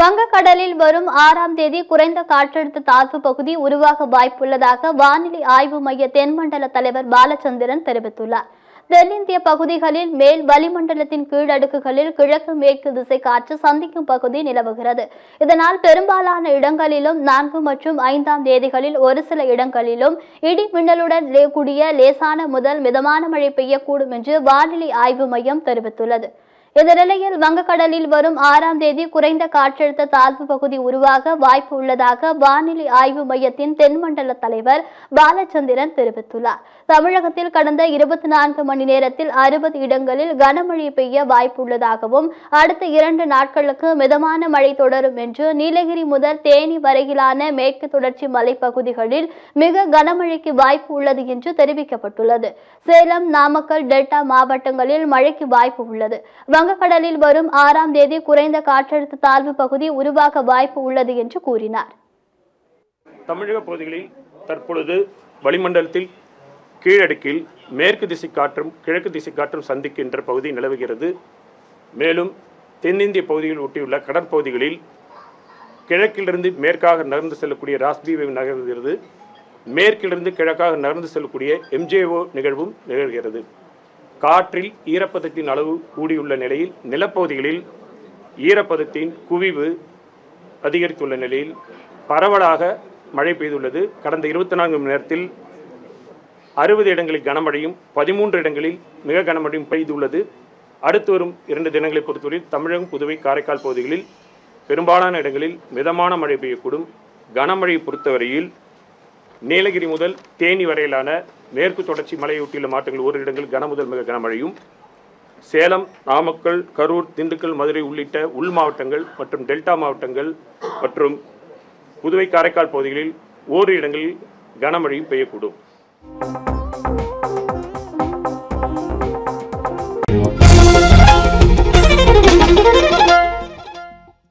வங்கக்கடலில் வரும் ஆறாம் தேதி குறைந்த காற்றழுத்த தாழ்வு பகுதி உருவாக வாய்ப்புள்ளதாக வானிலை ஆய்வு மைய தென்மண்டல தலைவர் பாலச்சந்திரன் தெரிவித்துள்ளார். தென்னிந்திய பகுதிகளில் மேல் வளிமண்டலத்தின் கீழடுக்குகளில் கிழக்கு மேற்கு திசை காற்று சந்திக்கும் பகுதி நிலவுகிறது. இதனால் பெரும்பாலான இடங்களிலும் நான்கு மற்றும் ஐந்தாம் தேதிகளில் ஒரு சில இடங்களிலும் இடி மின்னலுடன் கூடிய லேசான முதல் மிதமான மழை பெய்யக்கூடும் என்று வானிலை ஆய்வு மையம் தெரிவித்துள்ளது. இந்த நிலையில் வங்கக்கடலில் வரும் ஆறாம் தேதி குறைந்த காற்றழுத்த தாழ்வு பகுதி உருவாக வாய்ப்பு உள்ளதாக வானிலை ஆய்வு மையத்தின் தென்மண்டல தலைவர் பாலச்சந்திரன் தெரிவித்துள்ளார். தமிழகத்தில் கடந்த இருபத்தி நான்கு மணி நேரத்தில் அறுபது இடங்களில் கனமழை பெய்ய வாய்ப்புள்ளதாகவும் அடுத்த இரண்டு நாட்களுக்கு மிதமான மழை தொடரும் என்று நீலகிரி முதல் தேனி வரையிலான மேற்கு தொடர்ச்சி மலைப்பகுதிகளில் மிக கனமழைக்கு வாய்ப்பு உள்ளது என்று தெரிவிக்கப்பட்டுள்ளது. சேலம் நாமக்கல் டெல்டா மாவட்டங்களில் மழைக்கு வாய்ப்பு உள்ளது. வங்கக்கடலில் வரும் ஆறாம் தேதி குறைந்த காற்றழுத்த தாழ்வு பகுதி உருவாக வாய்ப்பு உள்ளது என்று கூறினார். தமிழக பகுதிகளில் தற்பொழுது வளிமண்டலத்தில் கீழடுக்கில் மேற்கு திசை காற்றும் கிழக்கு திசை காற்றும் சந்திக்கின்ற பகுதி நிலவுகிறது. மேலும் தென்னிந்திய பகுதியில் ஒட்டியுள்ள கடற்பகுதிகளில் கிழக்கிலிருந்து மேற்காக நகர்ந்து செல்லக்கூடிய ராஸ்பி நகர்கிறது. மேற்கிலிருந்து கிழக்காக நகர்ந்து செல்லக்கூடிய எம்ஜேஓ நிகழ்வும் நிகழ்கிறது. காற்றில் ஈரப்பதத்தின் அளவு கூடியுள்ள நிலையில் நிலப்பகுதிகளில் ஈரப்பதத்தின் குவிவு அதிகரித்துள்ள நிலையில் பரவலாக மழை பெய்துள்ளது. கடந்த இருபத்தி நான்கு மணி நேரத்தில் அறுபது இடங்களில் கனமழையும் பதிமூன்று இடங்களில் மிக கனமழையும் பெய்துள்ளது. அடுத்து வரும் இரண்டு தினங்களை பொறுத்தவரையில் தமிழகம் புதுவை காரைக்கால் பகுதிகளில் பெரும்பாலான இடங்களில் மிதமான மழை பெய்யக்கூடும். கனமழையை பொறுத்தவரையில் நீலகிரி முதல் தேனி வரையிலான மேற்கு தொடர்ச்சி மலையொட்டியுள்ள மாவட்டங்கள் ஒரு இடங்களில் கனமுதல் மிக கனமழையும் சேலம் நாமக்கல் கரூர் திண்டுக்கல் மதுரை உள்ளிட்ட உள் மாவட்டங்கள் மற்றும் டெல்டா மாவட்டங்கள் மற்றும் புதுவை காரைக்கால் பகுதிகளில் ஓரிரு இடங்களில் கனமழையும் பெய்யக்கூடும்.